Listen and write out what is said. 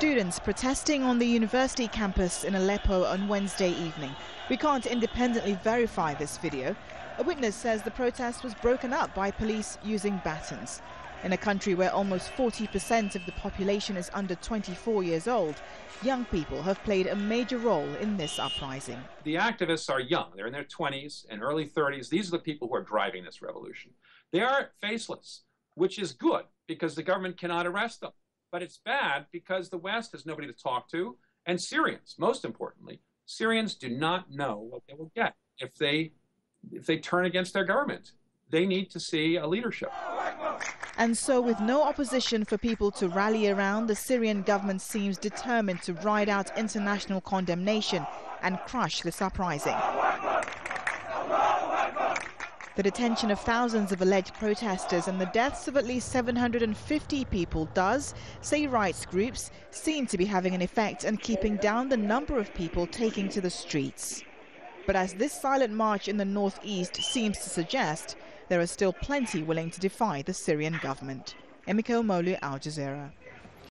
students protesting on the university campus in Aleppo on Wednesday evening. We can't independently verify this video. A witness says the protest was broken up by police using batons. In a country where almost 40% of the population is under 24 years old, young people have played a major role in this uprising. The activists are young. They're in their 20s and early 30s. These are the people who are driving this revolution. They are faceless, which is good because the government cannot arrest them. But it's bad because the West has nobody to talk to, and Syrians, most importantly, Syrians do not know what they will get if they if they turn against their government. They need to see a leadership. And so, with no opposition for people to rally around, the Syrian government seems determined to ride out international condemnation and crush this uprising. The detention of thousands of alleged protesters and the deaths of at least 750 people does, say rights groups, seem to be having an effect and keeping down the number of people taking to the streets. But as this silent march in the northeast seems to suggest, there are still plenty willing to defy the Syrian government. Emike Umolu, Al Jazeera.